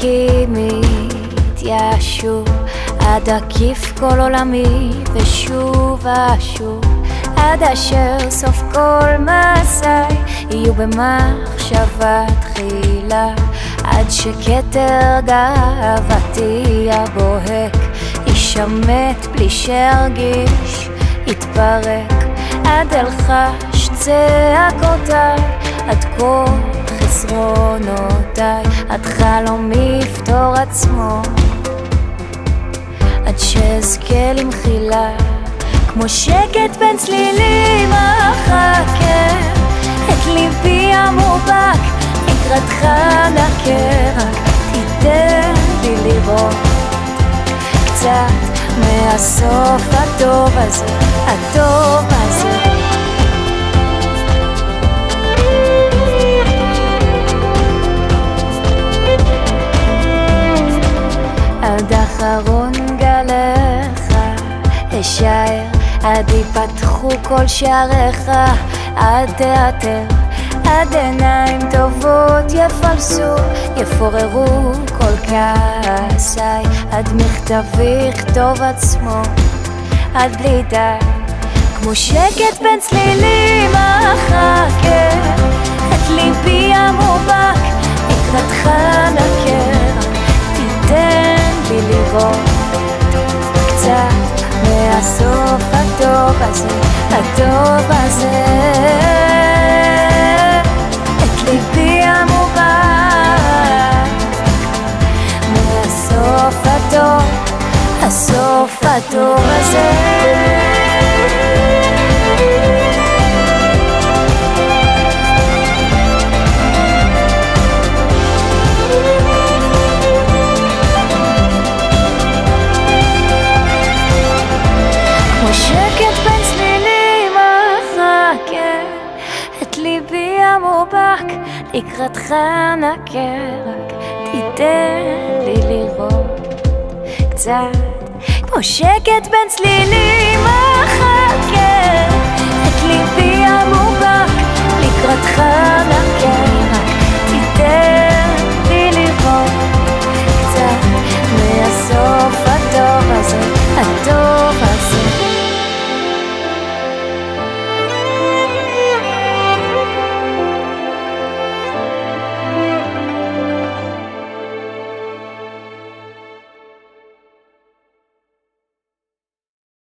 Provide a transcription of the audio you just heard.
דרכי מתיישוב עד אקיף כל עולמי ושוב אשוב עד אשר סוף כל מעשיי יהיו במחשבה תחילה עד שכתר גאוותי הבוהק יישמט בלי שארגיש יתפרק עד אלחש צעקותיי עד כל חסרונותיי עד חלומי יפתור עצמו. עד שאזכה למחילה כמו שקט בין צלילים אחכה. את ליבי המובק לקראתך נכה רק תיתן לי לראות קצת מהסוף הטוב הזה, הטוב גליך אשאר עד יפתחו כל שעריך עד תיאטר עד עיניים טובות יפלסו יפוררו כל כעסיי עד מכתבי יכתוב עצמו עד בלי די כמו שקט בין צלילים אחכה את ליבי המובק הזה, הטוב הזה. את ליבי המובק מהסוף הטוב, הסוף הטוב הזה המובק לקראתך נקה רק תיתן לי לראות קצת כמו שקט בין צלילים